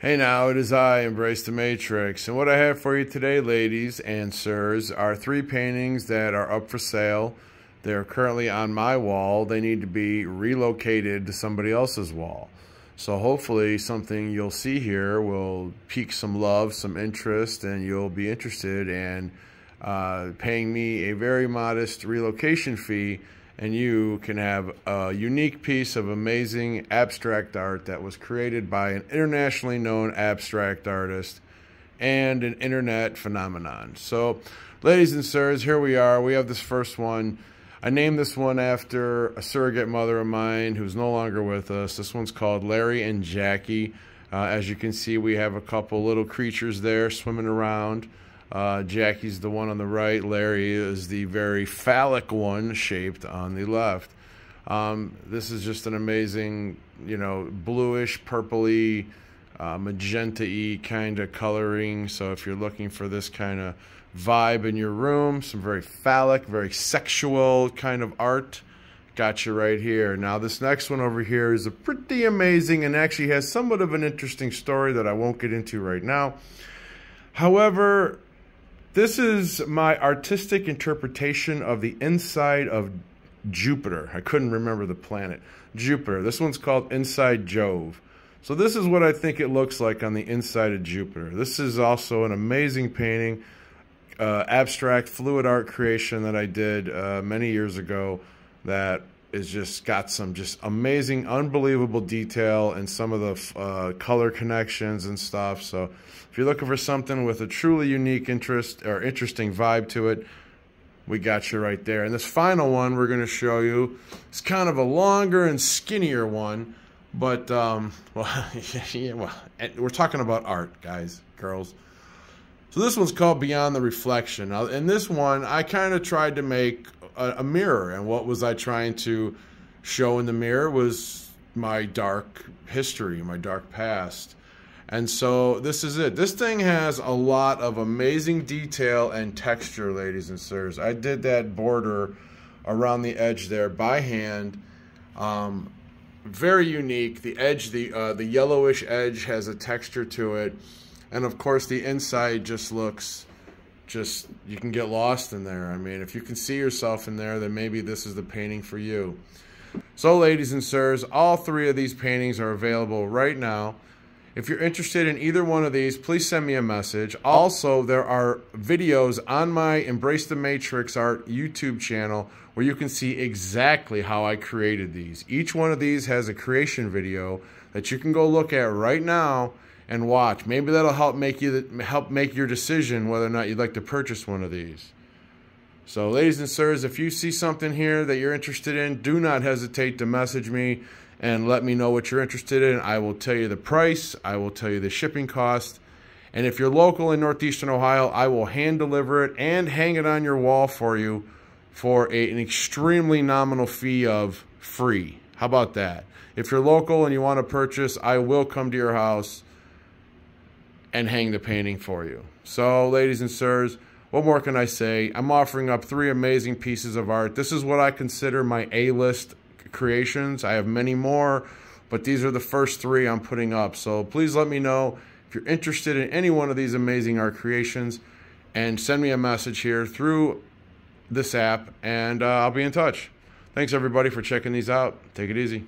Hey now, it is I, Embrace the Matrix, and what I have for you today, ladies and sirs, are three paintings that are up for sale. They're currently on my wall. They need to be relocated to somebody else's wall. So hopefully something you'll see here will pique some love, some interest, and you'll be interested in uh, paying me a very modest relocation fee and you can have a unique piece of amazing abstract art that was created by an internationally known abstract artist and an internet phenomenon. So, ladies and sirs, here we are. We have this first one. I named this one after a surrogate mother of mine who's no longer with us. This one's called Larry and Jackie. Uh, as you can see, we have a couple little creatures there swimming around. Uh, Jackie's the one on the right. Larry is the very phallic one shaped on the left. Um, this is just an amazing, you know, bluish, purpley, uh, magenta-y kind of coloring. So if you're looking for this kind of vibe in your room, some very phallic, very sexual kind of art, got you right here. Now this next one over here is a pretty amazing and actually has somewhat of an interesting story that I won't get into right now. However, this is my artistic interpretation of the inside of Jupiter. I couldn't remember the planet. Jupiter. This one's called Inside Jove. So this is what I think it looks like on the inside of Jupiter. This is also an amazing painting, uh, abstract fluid art creation that I did uh, many years ago that is just got some just amazing, unbelievable detail and some of the uh, color connections and stuff. So if you're looking for something with a truly unique interest or interesting vibe to it, we got you right there. And this final one we're going to show you is kind of a longer and skinnier one. But, um, well, yeah, well, we're talking about art, guys, girls. So this one's called Beyond the Reflection. Now, in this one, I kind of tried to make a, a mirror. And what was I trying to show in the mirror was my dark history, my dark past. And so this is it. This thing has a lot of amazing detail and texture, ladies and sirs. I did that border around the edge there by hand. Um, very unique. The edge, the uh, the yellowish edge has a texture to it. And of course the inside just looks just you can get lost in there. I mean, if you can see yourself in there, then maybe this is the painting for you. So, ladies and sirs, all three of these paintings are available right now. If you're interested in either one of these, please send me a message. Also, there are videos on my Embrace the Matrix Art YouTube channel where you can see exactly how I created these. Each one of these has a creation video that you can go look at right now and watch. Maybe that'll help make you help make your decision whether or not you'd like to purchase one of these. So, ladies and sirs, if you see something here that you're interested in, do not hesitate to message me and let me know what you're interested in. I will tell you the price, I will tell you the shipping cost. And if you're local in Northeastern Ohio, I will hand deliver it and hang it on your wall for you for a, an extremely nominal fee of free. How about that? If you're local and you want to purchase, I will come to your house and hang the painting for you. So, ladies and sirs, what more can I say? I'm offering up three amazing pieces of art. This is what I consider my A-list creations. I have many more, but these are the first three I'm putting up. So please let me know if you're interested in any one of these amazing art creations and send me a message here through this app and uh, I'll be in touch. Thanks everybody for checking these out. Take it easy.